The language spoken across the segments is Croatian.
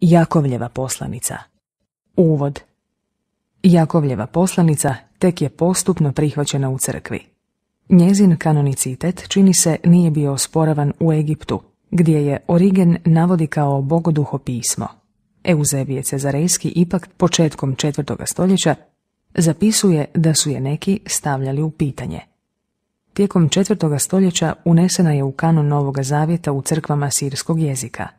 Jakovljeva poslanica Uvod Jakovljeva poslanica tek je postupno prihvaćena u crkvi. Njezin kanonicitet čini se nije bio osporavan u Egiptu, gdje je Origen navodi kao bogoduho pismo. Eusebije Cezarejski ipak početkom četvrtoga stoljeća zapisuje da su je neki stavljali u pitanje. Tijekom četvrtoga stoljeća unesena je u kanon Novoga Zavjeta u crkvama sirskog jezika.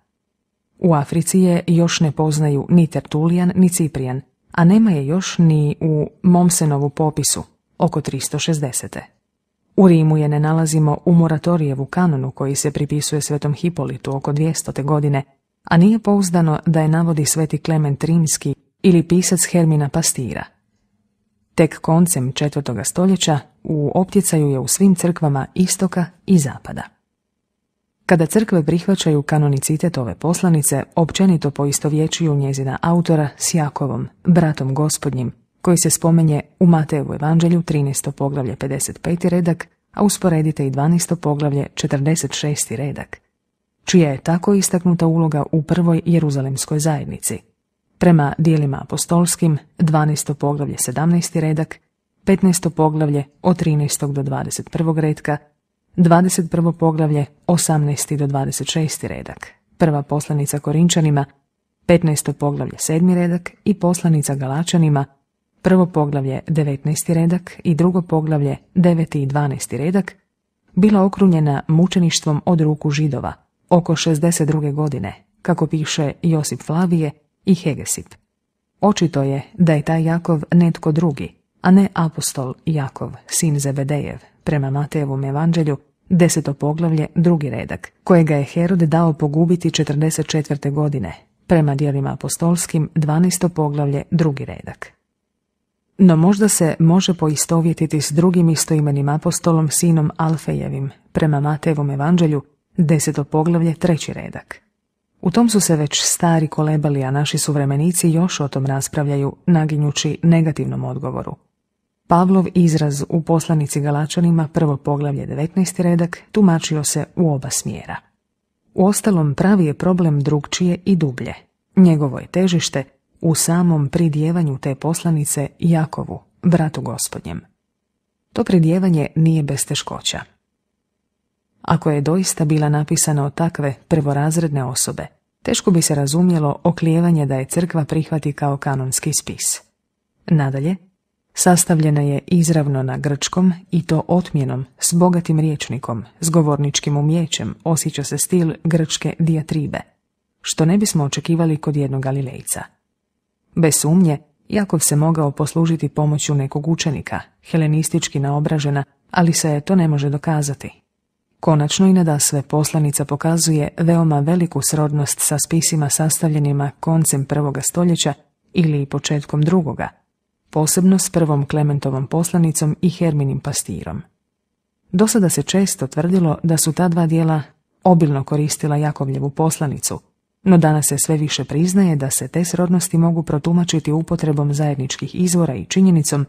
U Africi je još ne poznaju ni Tertulijan ni Ciprijan, a nema je još ni u Momsenovu popisu, oko 360. U Rimu je ne nalazimo u Moratorijevu kanonu koji se pripisuje svetom Hipolitu oko 200. godine, a nije pouzdano da je navodi sveti Klement Rimski ili pisac Hermina Pastira. Tek koncem četvrtoga stoljeća u optjecaju je u svim crkvama istoka i zapada. Kada crkve prihvaćaju kanonicitet ove poslanice, općenito poistovjećuju njezina autora s Jakovom, bratom gospodnjim, koji se spomenje u Matejevu evanđelju 13. poglavlje 55. redak, a usporedite i 12. poglavlje 46. redak, čija je tako istaknuta uloga u prvoj Jeruzalemskoj zajednici. Prema dijelima apostolskim 12. poglavlje 17. redak, 15. poglavlje od 13. do 21. redka, 21. poglavlje 18. do 26. redak, prva poslanica Korinčanima, 15. poglavlje 7. redak i poslanica Galačanima, prvo poglavlje 19. redak i drugo poglavlje 9. i 12. redak, bila okrunjena mučeništvom od ruku židova oko 62. godine, kako piše Josip Flavije i Hegesip. Očito je da je taj Jakov netko drugi, a ne apostol Jakov, sin Zebedejev, prema Matejevom evanđelju, deseto poglavlje, drugi redak, kojega je Herod dao pogubiti 44. godine, prema dijelima apostolskim, 12. poglavlje, drugi redak. No možda se može poistovjetiti s drugim istoimenim apostolom sinom Alfejevim, prema Matejevom evanđelju, deseto poglavlje, treći redak. U tom su se već stari kolebali, a naši suvremenici još o tom raspravljaju, naginjući negativnom odgovoru. Pavlov izraz u poslanici Galačanima, prvo poglavlje 19. redak, tumačio se u oba smjera. U ostalom pravi je problem drugčije i dublje. Njegovo je težište u samom pridjevanju te poslanice Jakovu, bratu gospodnjem. To pridjevanje nije bez teškoća. Ako je doista bila napisana od takve prvorazredne osobe, teško bi se razumjelo oklijevanje da je crkva prihvati kao kanonski spis. Nadalje, sastavljena je izravno na grčkom i to otmjenom, s bogatim riječnikom, s govorničkim umjećem, osjeća se stil grčke dijatribe, što ne bismo očekivali kod jednog Galilejca. Bez sumnje, Jakov se mogao poslužiti pomoću nekog učenika, helenistički naobražena, ali se to ne može dokazati. Konačno i nada sve poslanica pokazuje veoma veliku srodnost sa spisima sastavljenima koncem prvoga stoljeća ili početkom drugoga, posebno s prvom Klementovom poslanicom i Herminim pastirom. Do sada se često tvrdilo da su ta dva dijela obilno koristila Jakovljevu poslanicu, no danas se sve više priznaje da se te srodnosti mogu protumačiti upotrebom zajedničkih izvora i činjenicom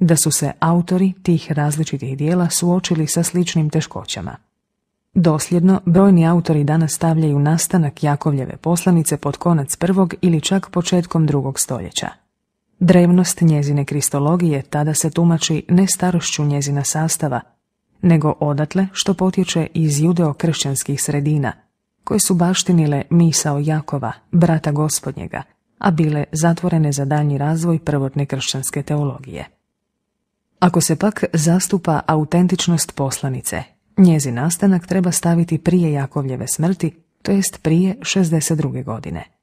da su se autori tih različitih dijela suočili sa sličnim teškoćama. Dosljedno, brojni autori danas stavljaju nastanak Jakovljeve poslanice pod konac prvog ili čak početkom drugog stoljeća. Drevnost njezine kristologije tada se tumači ne starošću njezina sastava, nego odatle što potječe iz judeo-kršćanskih sredina, koje su baštinile misao Jakova, brata gospodnjega, a bile zatvorene za daljnji razvoj prvotne kršćanske teologije. Ako se pak zastupa autentičnost poslanice, njezin nastanak treba staviti prije Jakovljeve smrti, to jest prije 62. godine.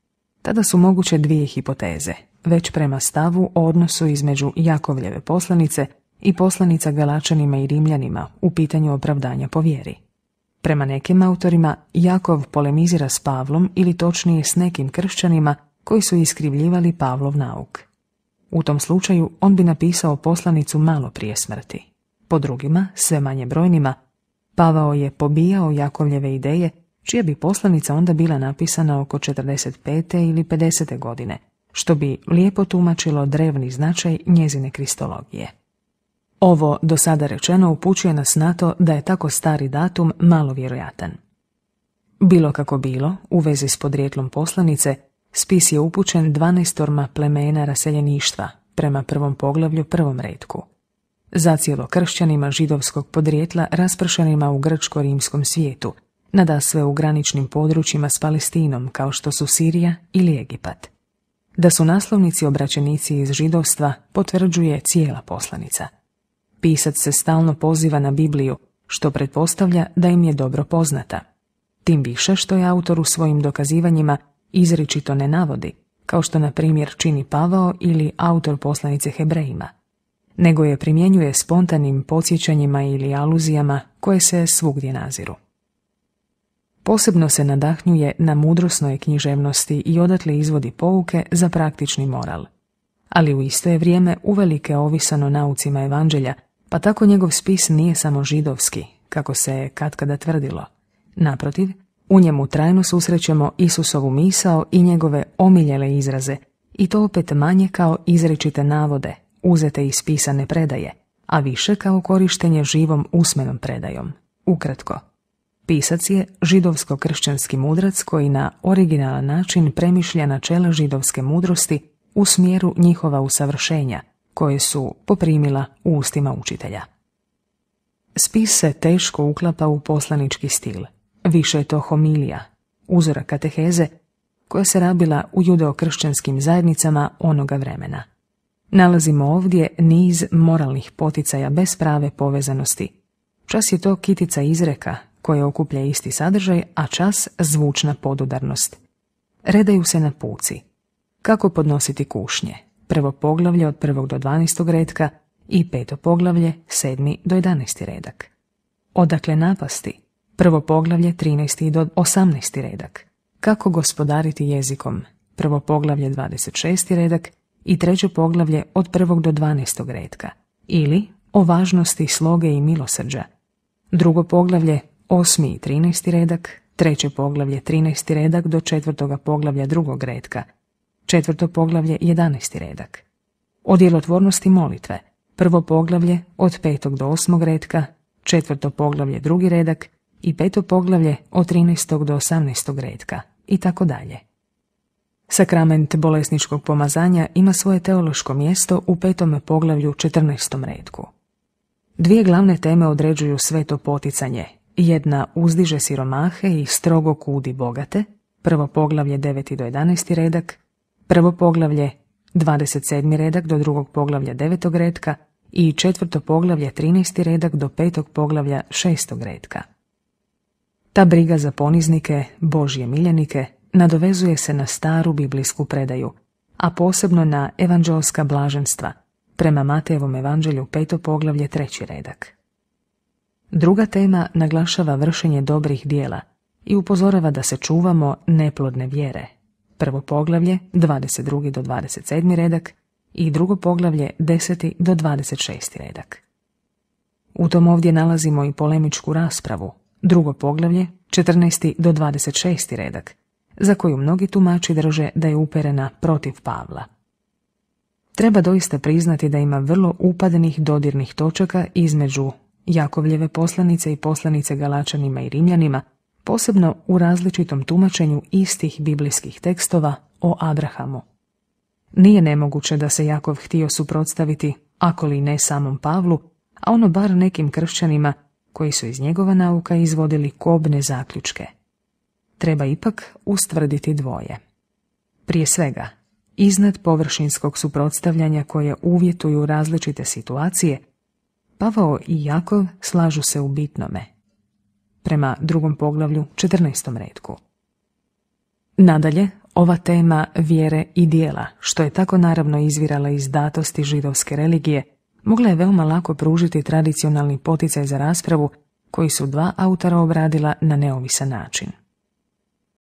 Tada su moguće dvije hipoteze, već prema stavu o odnosu između Jakovljeve poslanice i poslanica Galačanima i Rimljanima u pitanju opravdanja po vjeri. Prema nekim autorima, Jakov polemizira s Pavlom ili točnije s nekim kršćanima koji su iskrivljivali Pavlov nauk. U tom slučaju on bi napisao poslanicu malo prije smrti. Po drugima, sve manje brojnima, Pavao je pobijao Jakovljeve ideje, čija bi poslanica onda bila napisana oko 45. ili 50. godine, što bi lijepo tumačilo drevni značaj njezine kristologije. Ovo do sada rečeno upućuje nas na to da je tako stari datum malo vjerojatan. Bilo kako bilo, u vezi s podrijetlom poslanice, spis je upućen 12 plemena raseljeništva prema prvom poglavlju prvom redku. Zacijelo kršćanima židovskog podrijetla raspršenima u grčko-rimskom svijetu, nada sve u graničnim područjima s Palestinom kao što su Sirija ili Egipat. Da su naslovnici obraćenici iz židovstva potvrđuje cijela poslanica. Pisac se stalno poziva na Bibliju, što pretpostavlja da im je dobro poznata. Tim više što je autor u svojim dokazivanjima izričito ne navodi, kao što na primjer čini Pavao ili autor poslanice Hebrejima, nego je primjenjuje spontanim podsjećanjima ili aluzijama koje se svugdje naziru. Posebno se nadahnjuje na mudrosnoj književnosti i odatle izvodi pouke za praktični moral. Ali u isto je vrijeme uvelike ovisan o naucima evanđelja, pa tako njegov spis nije samo židovski, kako se je katkada tvrdilo. Naprotiv, u njemu trajno susrećemo Isusovu misao i njegove omiljele izraze, i to opet manje kao izrečite navode, uzete iz pisane predaje, a više kao korištenje živom usmenom predajom. Ukratko, pisac je židovsko-kršćanski mudrac koji na originalan način premišlja načela židovske mudrosti u smjeru njihova usavršenja, koje su poprimila u ustima učitelja. Spis se teško uklapa u poslanički stil, Više je to homilija, uzora kateheze, koja se rabila u judeokršćanskim zajednicama onoga vremena. Nalazimo ovdje niz moralnih poticaja bez prave povezanosti. Čas je to kitica izreka koja okuplja isti sadržaj, a čas zvučna podudarnost. Redaju se na puci. Kako podnositi kušnje? Prvo poglavlje od prvog do 12. redka i peto poglavlje, sedmi do 11. redak. Odakle napasti? Prvo poglavlje 13. do 18. redak. Kako gospodariti jezikom? Prvo poglavlje 26. redak i treće poglavlje od prvog do 12. redka. Ili o važnosti sloge i milosrđa. Drugo poglavlje 8. i 13. redak, treće poglavlje 13. redak do četvrtoga poglavlja drugog redka, četvrto poglavlje 11. redak. O djelotvornosti molitve, prvo poglavlje od petog do osmog redka, četvrto poglavlje drugi redak i peto poglavlje od 13. do 18. redka i tako dalje. Sakrament bolesničkog pomazanja ima svoje teološko mjesto u petom poglavlju 14. redku. Dvije glavne teme određuju sve to poticanje. Jedna uzdiže siromahe i strogo kudi bogate, prvo poglavlje 9. do 11. redak, prvo poglavlje 27. redak do drugog poglavlja 9. redka i četvrto poglavlje 13. redak do petog poglavlja 6. redka. Ta briga za poniznike, Božje miljenike, nadovezuje se na staru biblijsku predaju, a posebno na evanđelska blaženstva, prema Matejevom evanđelju peto poglavlje treći redak. Druga tema naglašava vršenje dobrih dijela i upozorava da se čuvamo neplodne vjere. Prvo poglavlje 22. do 27. redak i drugo poglavlje 10. do 26. redak. U tom ovdje nalazimo i polemičku raspravu drugo poglavlje, 14. do 26. redak, za koju mnogi tumači drže da je uperena protiv Pavla. Treba doista priznati da ima vrlo upadnih dodirnih točaka između Jakovljeve poslanice i poslanice Galačanima i Rimljanima, posebno u različitom tumačenju istih biblijskih tekstova o Abrahamu. Nije nemoguće da se Jakov htio suprotstaviti, ako li ne samom Pavlu, a ono bar nekim kršćanima koji su iz njegova nauka izvodili kobne zaključke. Treba ipak ustvrditi dvoje. Prije svega, iznad površinskog suprotstavljanja koje uvjetuju različite situacije, Pavao i Jakov slažu se u bitnome. Prema drugom poglavlju 14. redku. Nadalje, ova tema vjere i dijela, što je tako naravno izvirala iz datosti židovske religije, mogla je veoma lako pružiti tradicionalni poticaj za raspravu koji su dva autora obradila na neovisan način.